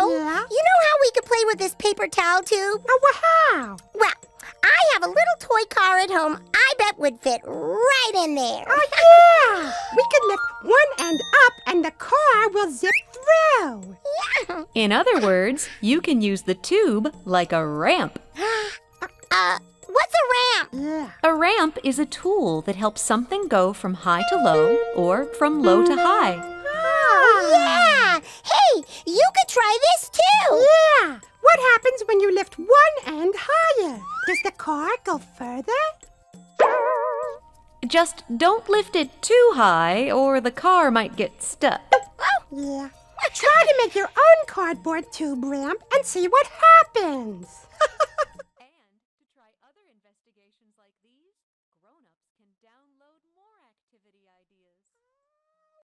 Joe. Yeah? You know how we could play with this paper towel tube? Oh, well, how? Well, I have a little toy car at home I bet would fit right in there. Oh, yeah! We could lift one end up and the car will zip through. Yeah. In other words, you can use the tube like a ramp. Uh, what's a ramp? Yeah. A ramp is a tool that helps something go from high to low or from low to high. Does the car go further? Just don't lift it too high or the car might get stuck. Oh, yeah. Try to make your own cardboard tube ramp and see what happens. and to try other investigations like these, grown-ups can download